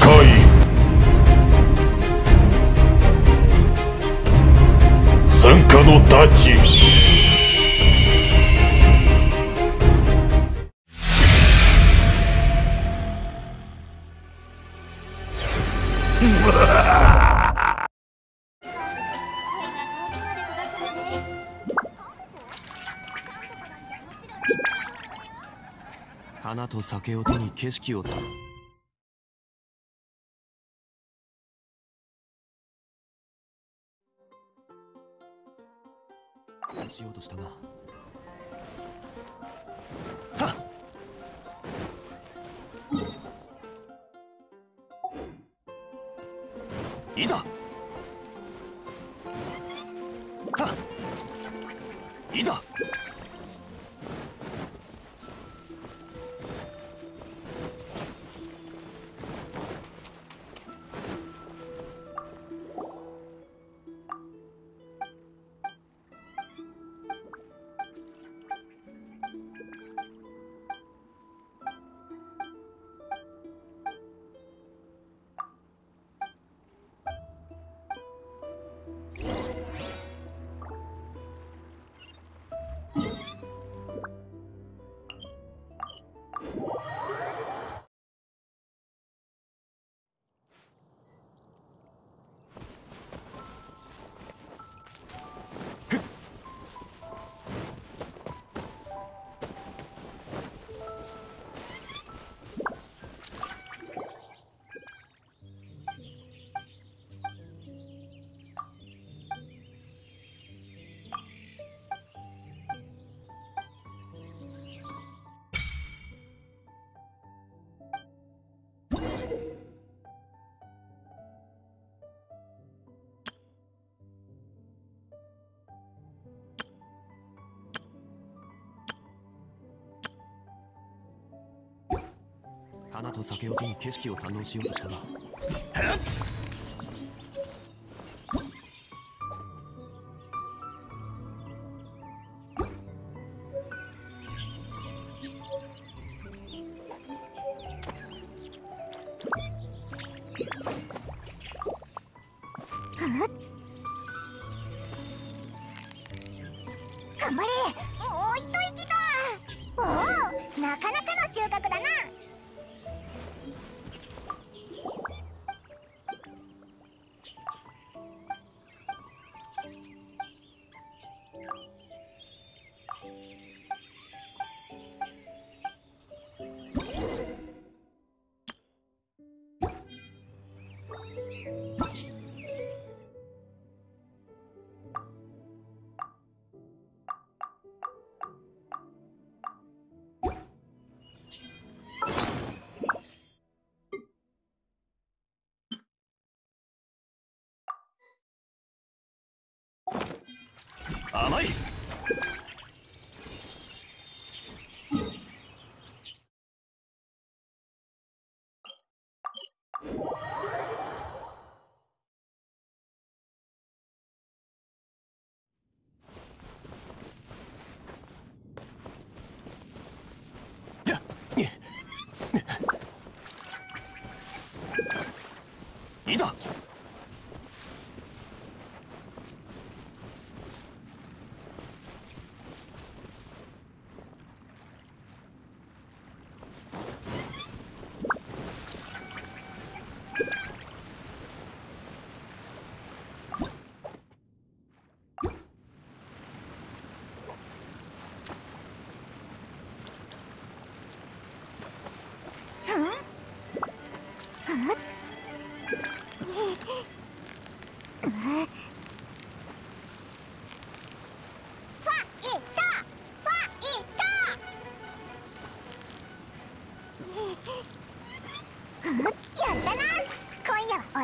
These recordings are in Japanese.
回。参加の太刀。花と酒を手に景色をたしようとしたないざ。いざ。花と酒を手に景色を堪能しようとしたな。頑張れもう一息か。おおなかなかの収穫だな。甘い。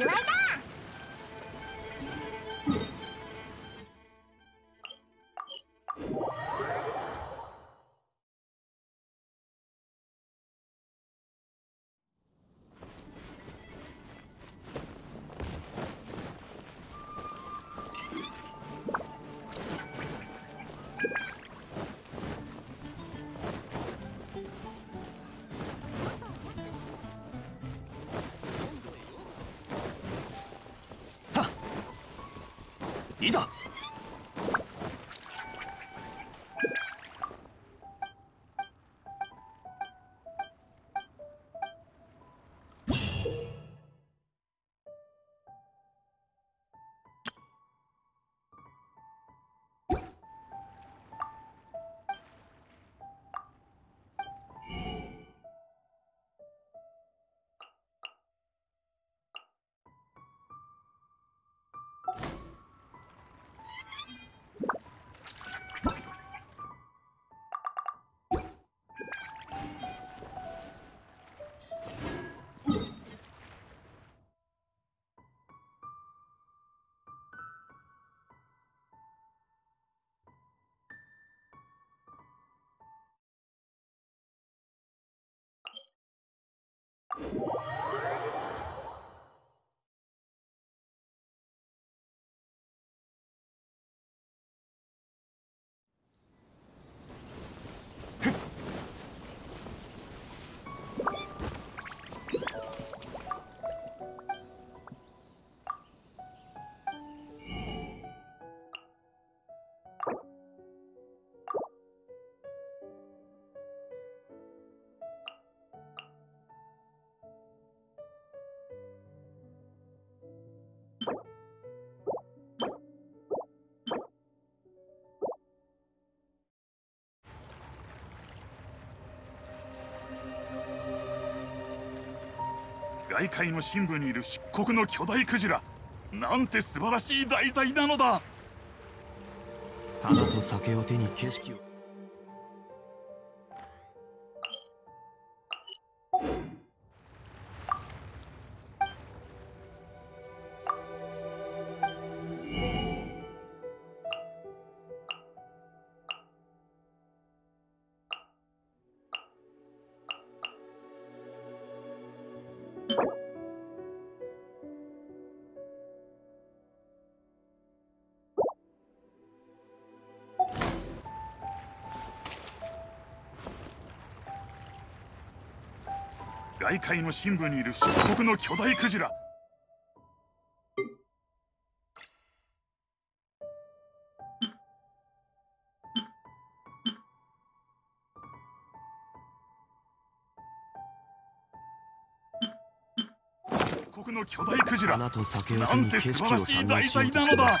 you like that? お祝い外界の深部にいる漆黒の巨大クジラ。なんて素晴らしい題材なのだ。花と酒を手に景色を外界の深部にいる漆黒の巨大クジラ。の巨大クジラ。なんて素晴らしい題材なのだ